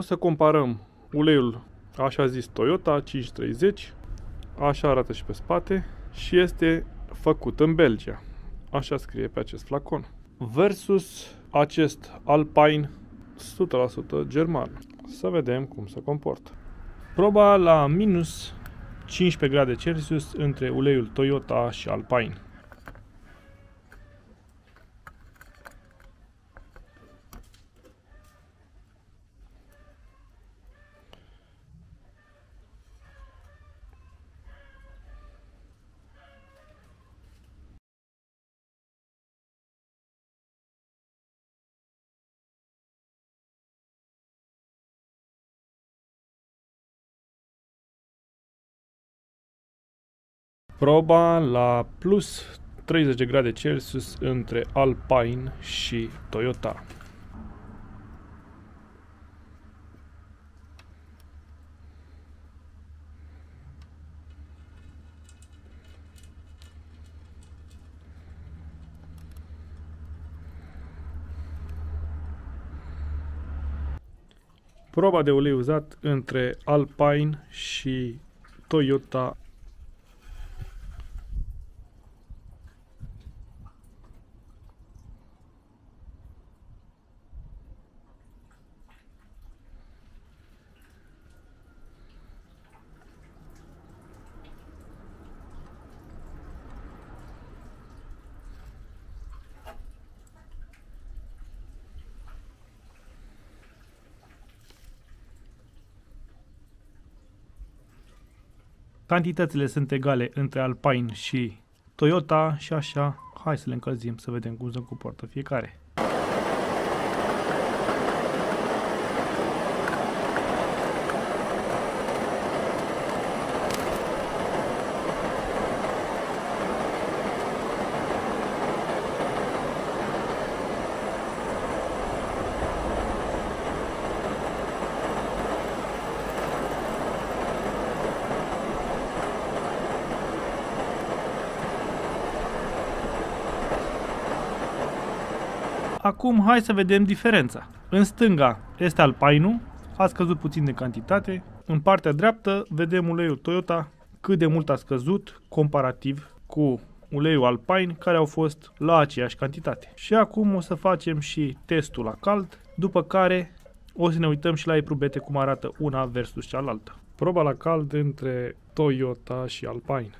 O să comparăm uleiul așa zis Toyota 530, așa arată și pe spate și este făcut în Belgia. Așa scrie pe acest flacon. Versus acest Alpine 100% german. Să vedem cum se comportă. Proba la minus 15 grade Celsius între uleiul Toyota și Alpine. Proba la plus 30 de grade Celsius între Alpine și Toyota. Proba de ulei uzat între Alpine și Toyota Cantitățile sunt egale între Alpine și Toyota și așa, hai să le încălzim să vedem cum se comportă fiecare. Acum hai să vedem diferența. În stânga este Alpine, a scăzut puțin de cantitate. În partea dreaptă vedem uleiul Toyota cât de mult a scăzut comparativ cu uleiul Alpine care au fost la aceeași cantitate. Și acum o să facem și testul la cald, după care o să ne uităm și la eprubete cum arată una versus cealaltă. Proba la cald între Toyota și Alpine.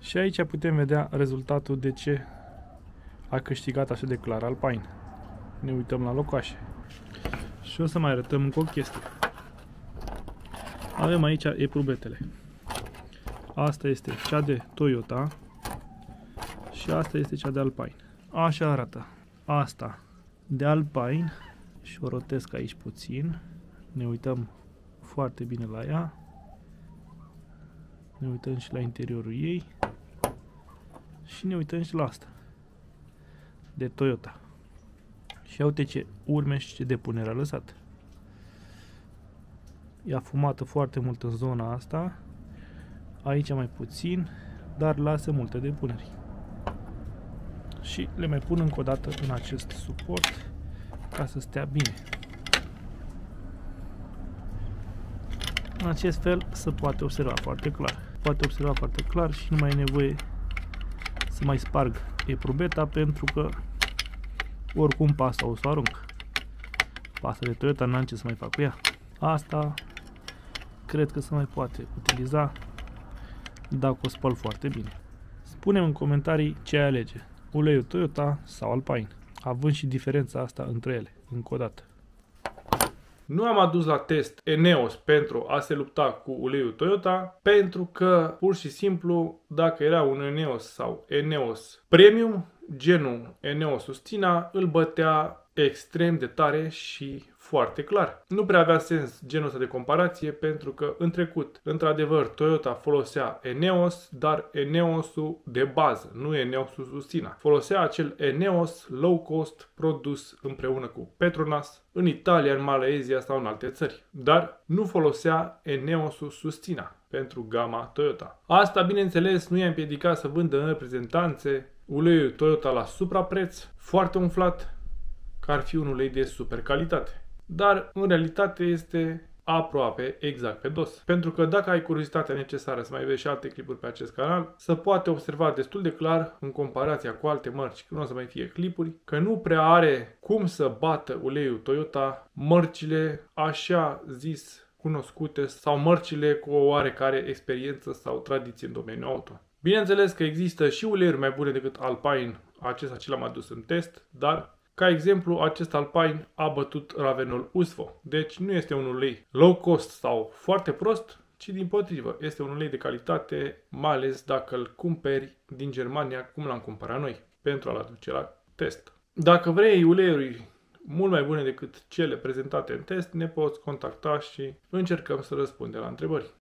Și aici putem vedea rezultatul de ce a câștigat așa de clar Alpine. Ne uităm la locoașe. Și o să mai arătăm încă o chestie. Avem aici eprubetele. Asta este cea de Toyota și asta este cea de Alpine. Așa arată. Asta de Alpine și o rotesc aici puțin. Ne uităm foarte bine la ea. Ne uităm și la interiorul ei. Și ne uităm și la asta. De Toyota. Și uite ce urme și ce depunere a lăsat. E afumată foarte mult în zona asta. Aici mai puțin, dar lasă multe depuneri. Și le mai pun încă o dată în acest suport ca să stea bine. În acest fel se poate observa foarte clar. Poate observa foarte clar și nu mai e nevoie să mai sparg eprubeta pentru că oricum pasta o să o arunc. Pasta de Toyota n-am ce să mai fac cu ea. Asta cred că se mai poate utiliza dacă o spăl foarte bine. Spune în comentarii ce ai alege, uleiul Toyota sau Alpine, având și diferența asta între ele, încă o dată. Nu am adus la test Eneos pentru a se lupta cu uleiul Toyota, pentru că, pur și simplu, dacă era un Eneos sau Eneos Premium, genul Eneos Sustina îl bătea extrem de tare și foarte clar. Nu prea avea sens genul ăsta de comparație pentru că în trecut, într-adevăr, Toyota folosea Eneos, dar Eneosul de bază, nu Eneosul Sustina. Folosea acel Eneos low cost produs împreună cu Petronas în Italia, în Malezia sau în alte țări. Dar nu folosea Eneosul Sustina pentru gama Toyota. Asta, bineînțeles, nu i-a împiedicat să vândă în reprezentanțe uleiul Toyota la suprapreț, foarte umflat, că ar fi un ulei de super calitate dar în realitate este aproape exact pe dos. Pentru că dacă ai curiozitatea necesară să mai vezi și alte clipuri pe acest canal, să poate observa destul de clar în comparația cu alte mărci, că nu o să mai fie clipuri, că nu prea are cum să bată uleiul Toyota mărcile așa zis cunoscute sau mărcile cu o oarecare experiență sau tradiție în domeniul auto. Bineînțeles că există și uleiuri mai bune decât Alpine, acesta ce l-am adus în test, dar ca exemplu, acest Alpine a bătut Ravenul Usfo, deci nu este un ulei low cost sau foarte prost, ci din potrivă, este un ulei de calitate, mai ales dacă îl cumperi din Germania, cum l-am cumpărat noi, pentru a-l aduce la test. Dacă vrei uleiuri mult mai bune decât cele prezentate în test, ne poți contacta și încercăm să răspundem la întrebări.